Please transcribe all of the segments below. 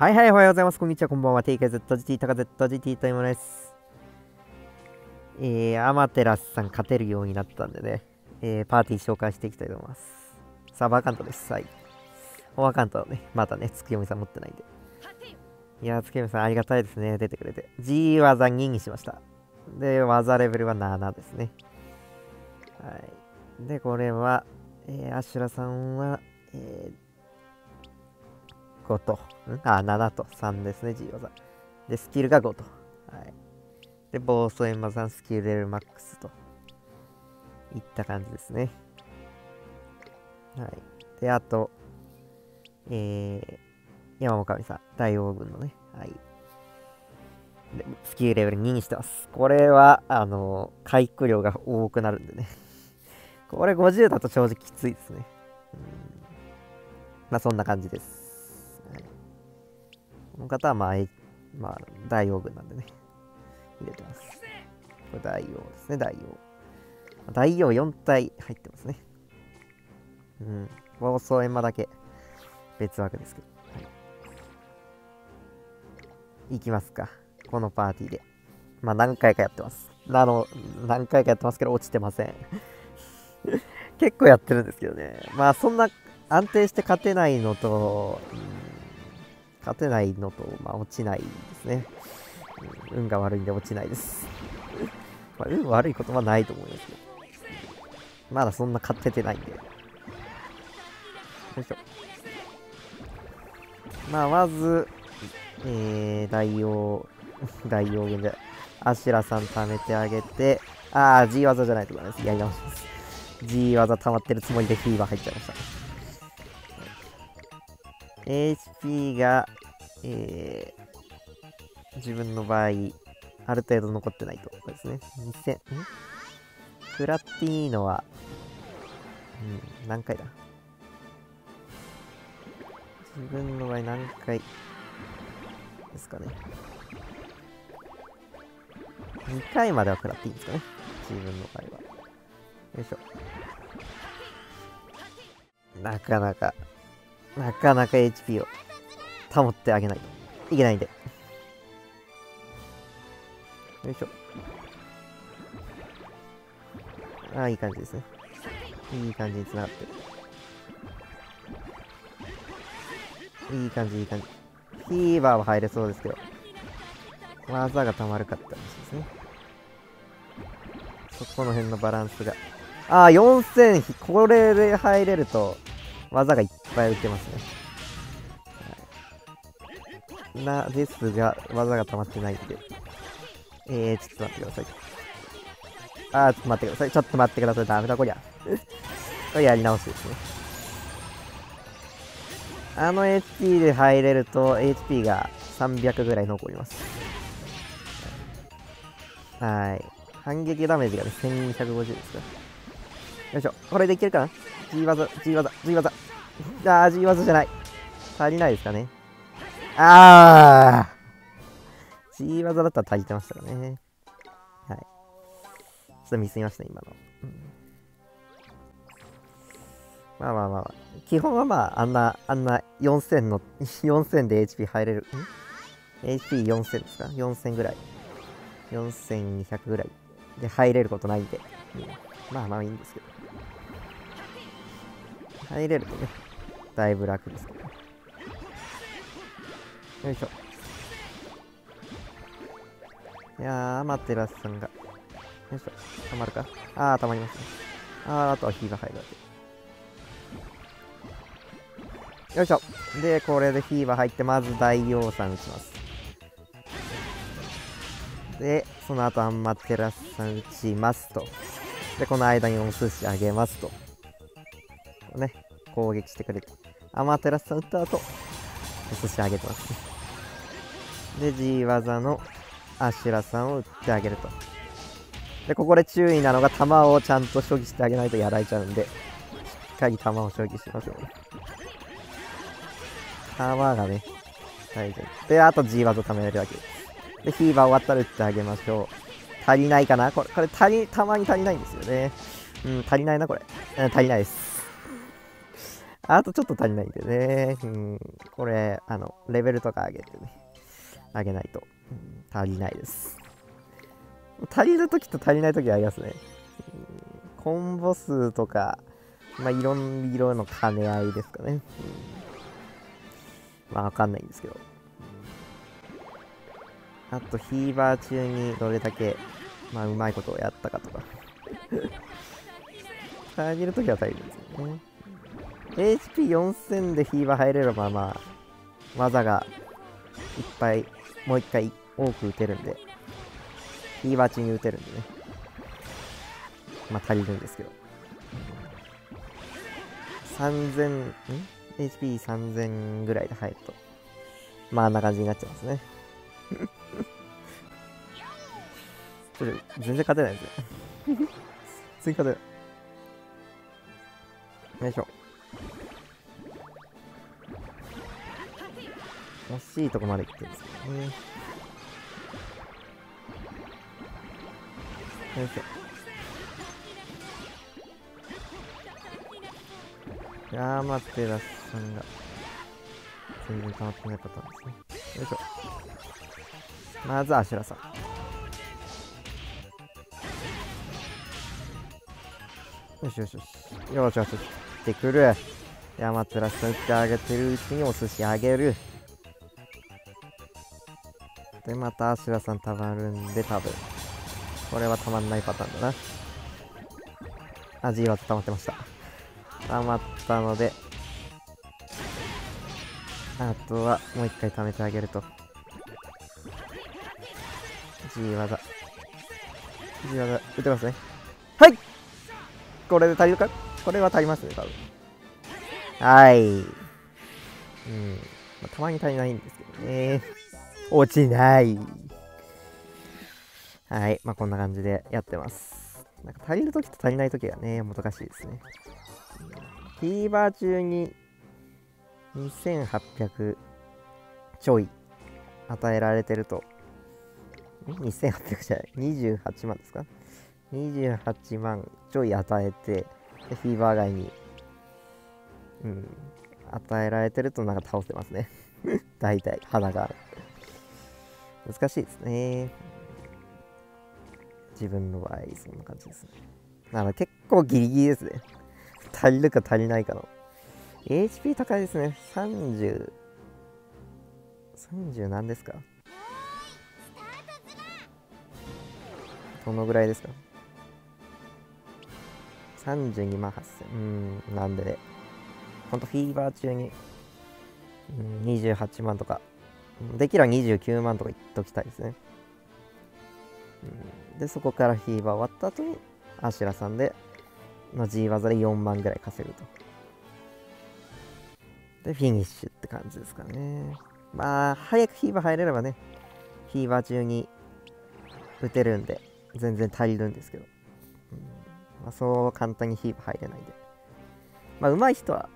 はいはい、おはようございます。こんにちは、こんばんは。TKZGT、タカ ZGT というものです。えー、アマテラスさん勝てるようになったんでね、えー、パーティー紹介していきたいと思います。サーバーカントです。はい。フォアカントね、まだね、月読さん持ってないんで。いやー、月読さんありがたいですね。出てくれて。G 技2にしました。で、技レベルは7ですね。はい。で、これは、えー、アシュラさんは、えー、5と、ん？あ、7と3ですね、G 技。で、スキルが5と。はい。で、暴走エンマさんスキルレベルマックスと。いった感じですね。はい。で、あと、えー、山本神さん、大王軍のね、はい。でスキルレベル2にしてます。これは、あのー、回復量が多くなるんでね。これ50だと正直きついですね。うんまあそんな感じです。この方は、まあ、まあ、大王軍なんでね、入れてます。これ大王ですね、大王。大王4体入ってますね。うん。暴走閻魔だけ別枠ですけど。はい、いきますか。このパーティーで。まあ何回かやってます。あの、何回かやってますけど落ちてません。結構やってるんですけどね。まあそんな安定して勝てないのと、勝てないのと、まあ、落ちないですね。運が悪いんで落ちないです。まあ、運悪いことはないと思いますけど。まだそんな勝ててないんで。よいしょ。まあ、まず、えー、大王、大王軍で、アシュラさん貯めてあげて、あー、G 技じゃないとダメです。やり直します。G 技溜まってるつもりでフィーバー入っちゃいました。HP が、えー、自分の場合、ある程度残ってないと。これですね。2000、んプラティーノは、うん、何回だ？自分の場合何回ですかね。2回までは食らっていいんですかね。自分の場合は。よいしょ。なかなかなかなか HP を保ってあげないといけないんで。よいしょ。ああ、いい感じですね。いい感じに繋がってる。いい感じ、いい感じ。フィーバーは入れそうですけど、技が溜まるかって話ですね。そこの辺のバランスが。ああ、4000、これで入れると、技がいっぱい打てますね。はい、な、ですが、技が溜まってないんで。えー、ちょっと待ってください。あー、ちょっと待ってください。ちょっと待ってください。ダメだ、こりゃ。これやり直しですね。あの HP で入れると、HP が300ぐらい残ります。はい。反撃ダメージがね、1250ですか。よいしょ。これでいけるかな ?G 技、G 技、G 技。あー、G 技じゃない。足りないですかね。あー G 技だったら足りてましたかね。はい。ちょっとミスりましたね、今の。うん、まあまあまあ、基本はまあ、あんな、あんな4000の、4000で HP 入れる。?HP4000 ですか ?4000 ぐらい。4200ぐらいで入れることないんで。うん、まあまあいいんですけど。入れるとね、だいぶ楽ですけど。よいしょ。いやー、アマテラスさんが。よいしょ。たまるか？あー、たまりますね。あー、あとは火が入るわけ。よいしょ。で、これでフィーバー入って、まず大王さん打ちます。で、その後アンマテラスさん打ちますと。で、この間にお寿司あげますと。ね、攻撃してくれて。アマテラスさん打った後、お寿司あげてますね。で、G 技のアシュラさんを打ってあげると。で、ここで注意なのが、弾をちゃんと処理してあげないとやられちゃうんで、しっかり弾を処理しましょう。弾がね、大丈夫。で、あと G 技貯めれるわけです。で、フィーバー終わったら打ってあげましょう。足りないかな？これ、これ足り、たまに足りないんですよね。うん、足りないな、これ。うん、足りないです。あとちょっと足りないんでね。うん、これ、あの、レベルとか上げてね、上げないと、足りないです。足りるときと足りないときありますね。うん、コンボ数とか、まあ、いろん色の兼ね合いですかね。うん、まあ、わかんないんですけど。あと、ヒーバー中にどれだけ、まあ、うまいことをやったかとか。足りるときは足りるんですよね。HP4000 でヒーバー入れれば、まあ、技がいっぱい、もう一回多く打てるんで、ヒーバー中に打てるんでね。まあ、足りるんですけど。3000、ん ?HP3000 ぐらいで入ると、まあ、あんな感じになっちゃいますね。ちょっと、全然勝てないですね。追加で。よいしょ。惜しいとこまで来てるんですけどね。よいしょ。ヤーマテラスさんが全然溜まってないパターンですね。よいしょ。まず、アシュラさんよし。よしよしよし。よしよし。ってくる。山面さん打ってあげてるうちにお寿司あげる。で、またアシュラさんたまるんで、多分。これはたまんないパターンだな。あ、G は溜まってました。溜まったので、あとはもう一回溜めてあげると。G 技。G 技、打てますね。はいこれで足りるか？これは足りますね、多分。はい。うん。まあ、たまに足りないんですけどね。落ちない。はい。まあ、こんな感じでやってます。なんか足りるときと足りないときがね、難しいですね。フィーバー中に2800ちょい与えられてると、2800じゃない、28万ですか ?28 万ちょい与えて、フィーバー外に、うん、与えられてるとなんか倒せますね。大体、肌が。難しいですね。自分の場合、そんな感じですね。だから結構ギリギリですね。足りるか足りないかの。HP 高いですね。30、30何ですか？どのぐらいですか？?32 万8000。うん、なんで、ほんとフィーバー中に、うん、28万とかできれば29万とか言っときたいですね。うん、で、そこからフィーバー終わった後に、アシュラさんで、の G 技で4万ぐらい稼ぐと。で、フィニッシュって感じですかね。まあ、早くフィーバー入れればね、フィーバー中に打てるんで、全然足りるんですけど。まあ、そう簡単にヒーバー入れないで。まあ、上手い人は、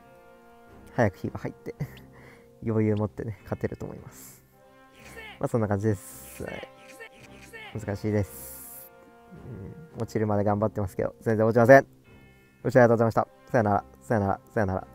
早くヒーバー入って 余裕持ってね、勝てると思います。まあそんな感じです。難しいです、うん。落ちるまで頑張ってますけど、全然落ちません。ご視聴ありがとうございました。さよなら、さよなら、さよなら。